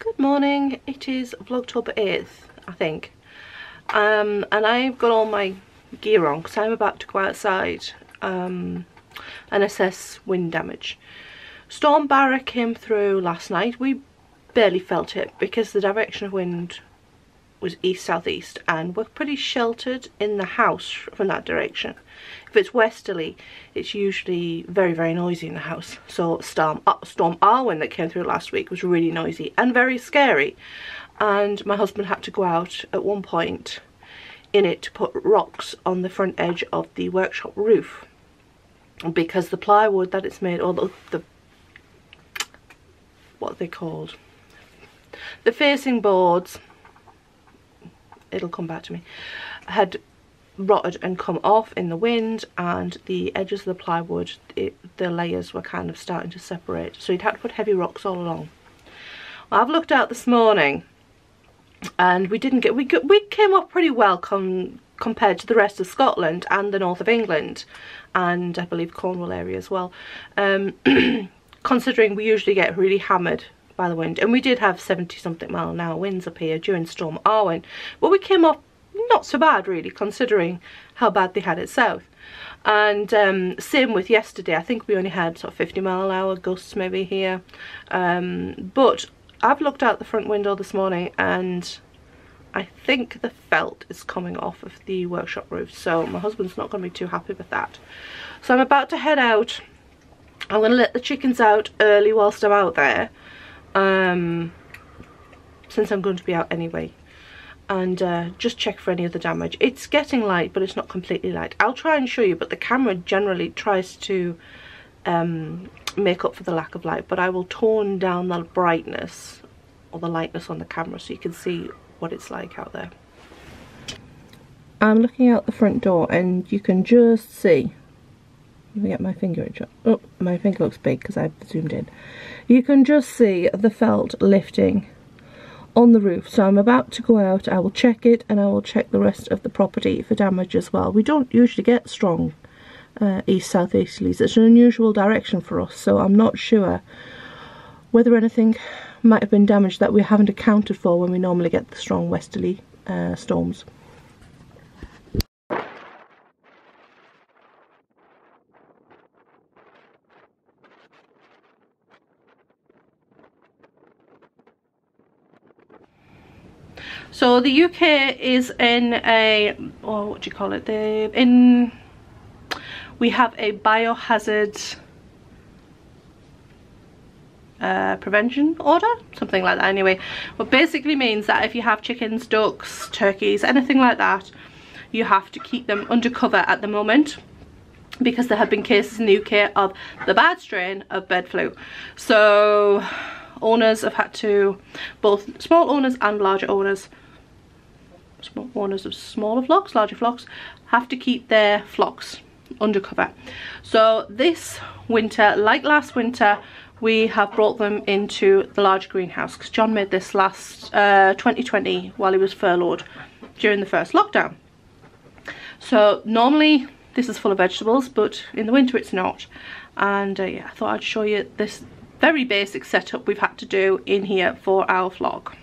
Good morning, it is Vlogtober 8th, I think. Um, and I've got all my gear on because I'm about to go outside um, and assess wind damage. Storm Barra came through last night. We barely felt it because the direction of wind was east-southeast and we're pretty sheltered in the house from that direction. If it's westerly, it's usually very, very noisy in the house. So Storm, uh, Storm Arwen that came through last week was really noisy and very scary. And my husband had to go out at one point in it to put rocks on the front edge of the workshop roof because the plywood that it's made, or the, the what are they called? The facing boards it'll come back to me, had rotted and come off in the wind and the edges of the plywood, it, the layers were kind of starting to separate. So you'd had to put heavy rocks all along. Well, I've looked out this morning and we didn't get, we, got, we came up pretty well com compared to the rest of Scotland and the north of England and I believe Cornwall area as well. Um, considering we usually get really hammered by the wind. And we did have 70 something mile an hour winds up here during Storm Arwen. But we came off not so bad really considering how bad they had it south. And um, same with yesterday. I think we only had sort of 50 mile an hour gusts maybe here. Um, but I've looked out the front window this morning and I think the felt is coming off of the workshop roof. So my husband's not going to be too happy with that. So I'm about to head out. I'm going to let the chickens out early whilst I'm out there um, since I'm going to be out anyway and uh, just check for any other damage. It's getting light but it's not completely light. I'll try and show you but the camera generally tries to um, make up for the lack of light but I will tone down the brightness or the lightness on the camera so you can see what it's like out there. I'm looking out the front door and you can just see me get my finger in Oh, my finger looks big because I've zoomed in. You can just see the felt lifting on the roof. So I'm about to go out, I will check it and I will check the rest of the property for damage as well. We don't usually get strong uh, east-south easterlies. It's an unusual direction for us so I'm not sure whether anything might have been damaged that we haven't accounted for when we normally get the strong westerly uh, storms. So the UK is in a, oh, what do you call it? The in we have a biohazard uh, prevention order, something like that anyway. What basically means that if you have chickens, ducks, turkeys, anything like that, you have to keep them undercover at the moment because there have been cases in the UK of the bad strain of bird flu. So owners have had to, both small owners and larger owners, small owners of smaller flocks, larger flocks, have to keep their flocks undercover. So this winter, like last winter, we have brought them into the large greenhouse because John made this last uh, 2020 while he was furloughed during the first lockdown. So normally this is full of vegetables, but in the winter it's not. And uh, yeah, I thought I'd show you this very basic setup we've had to do in here for our vlog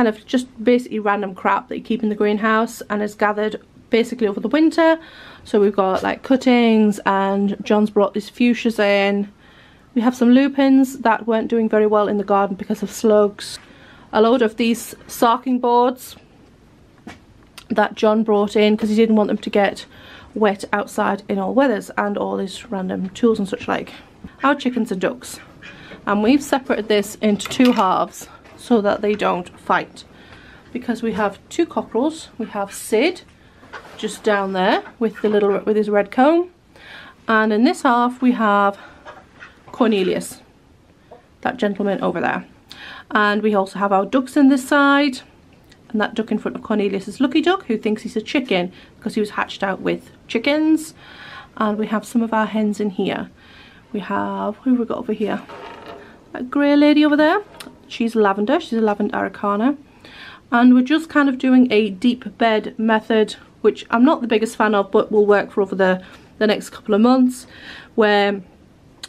kind of just basically random crap that you keep in the greenhouse and is gathered basically over the winter. So we've got like cuttings and John's brought these fuchsias in. We have some lupins that weren't doing very well in the garden because of slugs. A load of these sarking boards that John brought in because he didn't want them to get wet outside in all weathers and all these random tools and such like. Our chickens and ducks. And we've separated this into two halves so that they don't fight. Because we have two cockerels we have Sid just down there with the little with his red comb. And in this half we have Cornelius that gentleman over there. And we also have our ducks in this side and that duck in front of Cornelius is Lucky Duck who thinks he's a chicken because he was hatched out with chickens. And we have some of our hens in here we have who we got over here? That grey lady over there. She's lavender, she's a lavender Araucana. And we're just kind of doing a deep bed method, which I'm not the biggest fan of, but will work for over the, the next couple of months, where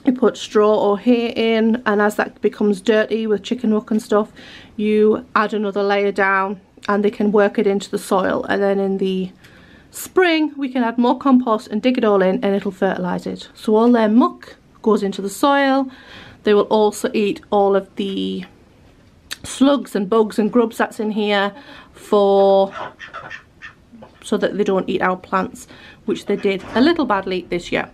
you put straw or hay in and as that becomes dirty with chicken muck and stuff you add another layer down and they can work it into the soil. And then in the spring we can add more compost and dig it all in and it'll fertilize it. So all their muck goes into the soil they will also eat all of the slugs and bugs and grubs that's in here for so that they don't eat our plants which they did a little badly this year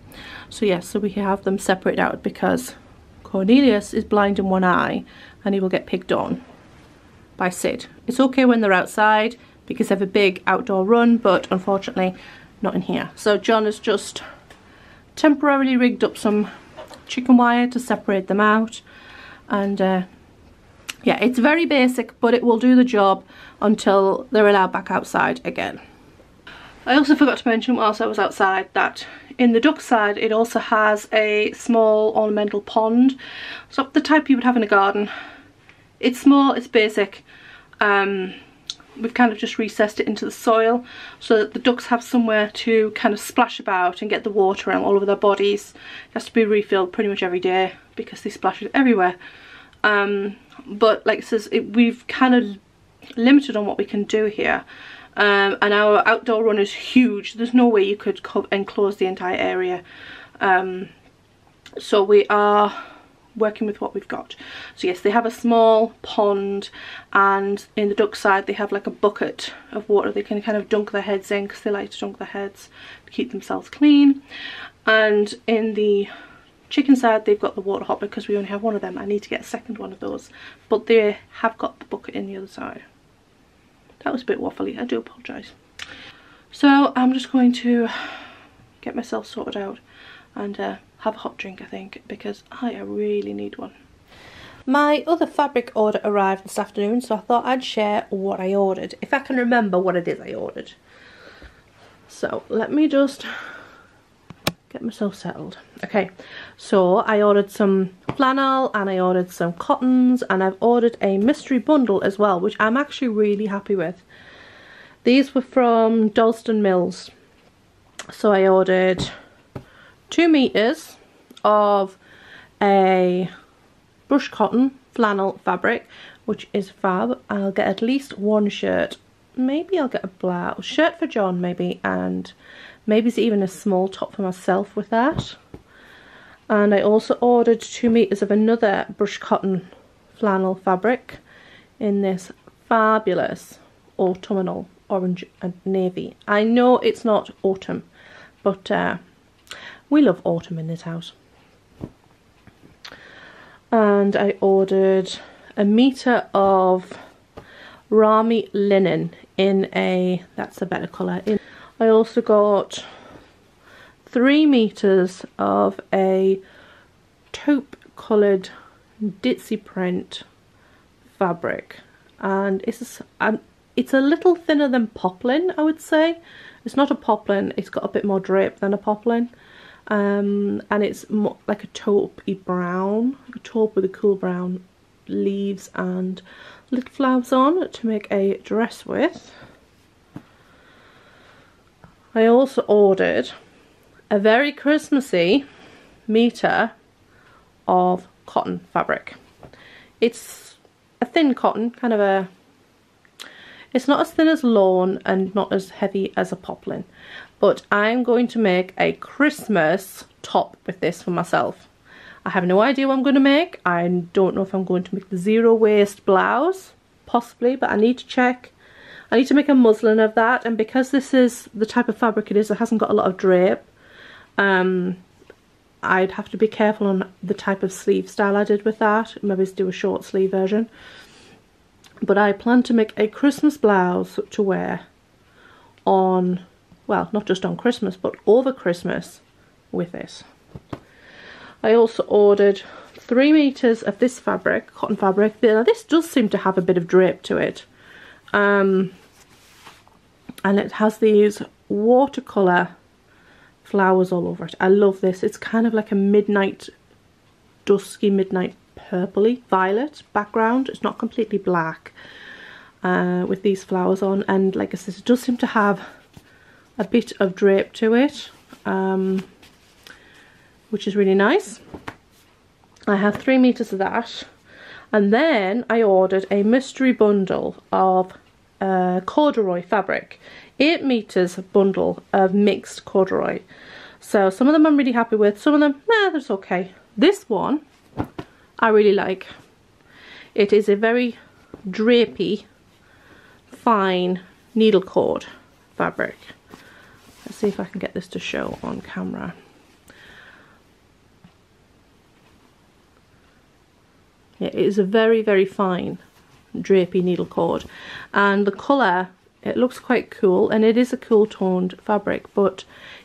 so yes yeah, so we have them separated out because Cornelius is blind in one eye and he will get picked on by Sid. It's okay when they're outside because they have a big outdoor run, but unfortunately not in here. So John has just temporarily rigged up some chicken wire to separate them out. And uh, yeah, it's very basic, but it will do the job until they're allowed back outside again. I also forgot to mention whilst I was outside that in the duck side it also has a small ornamental pond. So the type you would have in a garden it's small, it's basic. Um, we've kind of just recessed it into the soil so that the ducks have somewhere to kind of splash about and get the water all over their bodies. It has to be refilled pretty much every day because they splash it everywhere. Um, but like it says, it, we've kind of limited on what we can do here. Um, and our outdoor run is huge. There's no way you could enclose the entire area. Um, so we are working with what we've got. So yes, they have a small pond and in the duck side they have like a bucket of water they can kind of dunk their heads in because they like to dunk their heads to keep themselves clean. And in the chicken side they've got the water hopper because we only have one of them. I need to get a second one of those. But they have got the bucket in the other side. That was a bit waffly, I do apologise. So I'm just going to get myself sorted out and uh, have a hot drink I think because I really need one. My other fabric order arrived this afternoon so I thought I'd share what I ordered if I can remember what it is I ordered. So let me just get myself settled. Okay, so I ordered some flannel and I ordered some cottons and I've ordered a mystery bundle as well which I'm actually really happy with. These were from Dalston Mills. So I ordered two meters of a brush cotton flannel fabric which is fab. I'll get at least one shirt. Maybe I'll get a blouse. Shirt for John maybe and maybe it's even a small top for myself with that. And I also ordered two meters of another brush cotton flannel fabric in this fabulous autumnal orange and navy. I know it's not autumn but uh, we love autumn in this house. And I ordered a meter of ramie linen in a, that's a better colour. In, I also got three meters of a taupe coloured ditzy print fabric and it's um, it's a little thinner than poplin I would say it's not a poplin it's got a bit more drape than a poplin um, and it's more like a taupey brown, a taupe with a cool brown leaves and little flowers on to make a dress with. I also ordered a very Christmassy meter of cotton fabric. It's a thin cotton, kind of a, it's not as thin as lawn and not as heavy as a poplin, but I'm going to make a Christmas top with this for myself. I have no idea what I'm going to make. I don't know if I'm going to make the zero waste blouse, possibly, but I need to check. I need to make a muslin of that, and because this is the type of fabric it is, it hasn't got a lot of drape, um, I'd have to be careful on the type of sleeve style I did with that. Maybe do a short sleeve version. But I plan to make a Christmas blouse to wear on well not just on Christmas but over Christmas with this. I also ordered three meters of this fabric, cotton fabric. Now this does seem to have a bit of drape to it. Um, and it has these watercolour flowers all over it. I love this. It's kind of like a midnight, dusky midnight purpley violet background. It's not completely black uh, with these flowers on. And like I said, it does seem to have a bit of drape to it, um, which is really nice. I have three meters of that. And then I ordered a mystery bundle of uh, corduroy fabric. Eight meters bundle of mixed corduroy. So some of them I'm really happy with. Some of them, nah, that's okay. This one, I really like. It is a very drapey, fine needle cord fabric. Let's see if I can get this to show on camera. Yeah, it is a very, very fine drapey needle cord. And the colour, it looks quite cool. And it is a cool toned fabric, but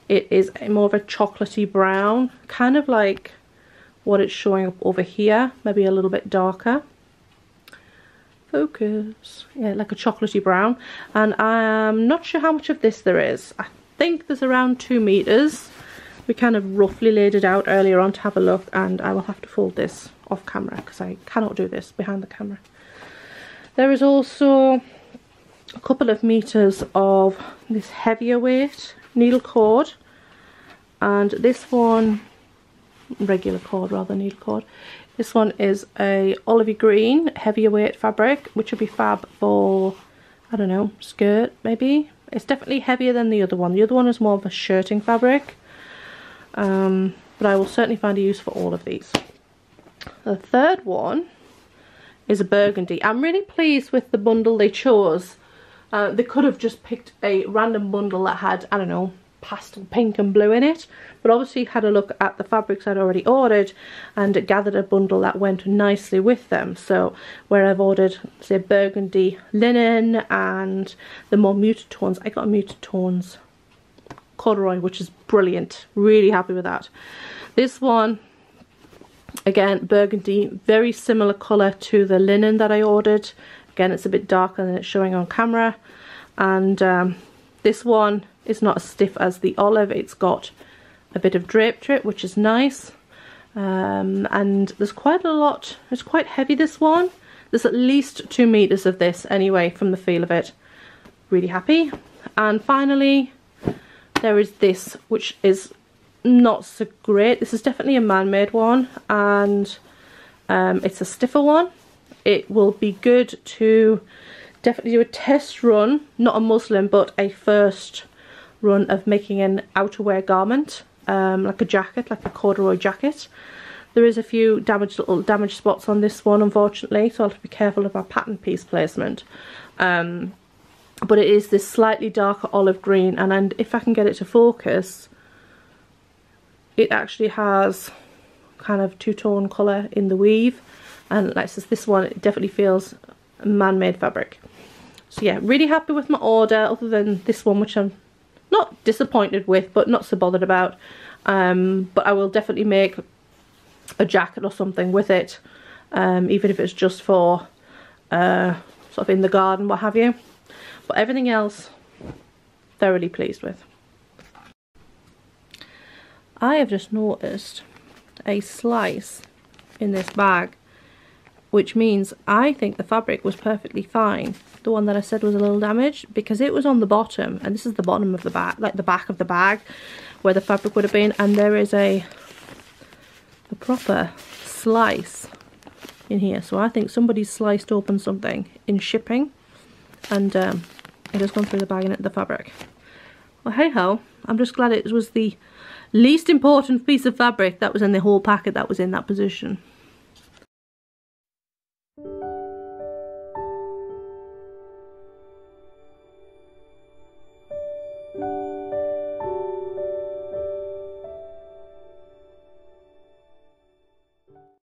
it is more of a chocolatey brown. Kind of like what it's showing up over here. Maybe a little bit darker. Focus. Yeah, like a chocolatey brown. And I'm not sure how much of this there is. I think there's around two meters. We kind of roughly laid it out earlier on to have a look and I will have to fold this off camera because I cannot do this behind the camera. There is also a couple of meters of this heavier weight needle cord and this one regular cord rather needle cord this one is a olivey green heavier weight fabric which would be fab for I don't know skirt maybe it's definitely heavier than the other one the other one is more of a shirting fabric um, but I will certainly find a use for all of these the third one is a burgundy. I'm really pleased with the bundle they chose. Uh, they could have just picked a random bundle that had, I don't know, pastel pink and blue in it. But obviously had a look at the fabrics I'd already ordered and gathered a bundle that went nicely with them. So where I've ordered, say, burgundy linen and the more muted tones, I got muted tones corduroy, which is brilliant. Really happy with that. This one Again, burgundy, very similar colour to the linen that I ordered. Again, it's a bit darker than it's showing on camera. And um, this one is not as stiff as the olive. It's got a bit of drape to it, which is nice. Um, and there's quite a lot, it's quite heavy this one. There's at least two meters of this anyway from the feel of it. Really happy. And finally, there is this, which is not so great. This is definitely a man-made one and um, it's a stiffer one. It will be good to definitely do a test run, not a muslin but a first run of making an outerwear garment, um, like a jacket, like a corduroy jacket. There is a few damaged little damaged spots on this one unfortunately so I'll have to be careful of our pattern piece placement. Um, but it is this slightly darker olive green and, and if I can get it to focus it actually has kind of two-tone colour in the weave and like says this one it definitely feels man-made fabric so yeah really happy with my order other than this one which I'm not disappointed with but not so bothered about. Um, but I will definitely make a jacket or something with it um, even if it's just for uh, sort of in the garden what have you. But everything else thoroughly pleased with. I have just noticed a slice in this bag which means I think the fabric was perfectly fine. The one that I said was a little damaged because it was on the bottom and this is the bottom of the bag like the back of the bag where the fabric would have been and there is a a proper slice in here. So I think somebody sliced open something in shipping and um, it has gone through the bag and into the fabric. Well hey ho I'm just glad it was the least important piece of fabric that was in the whole packet that was in that position.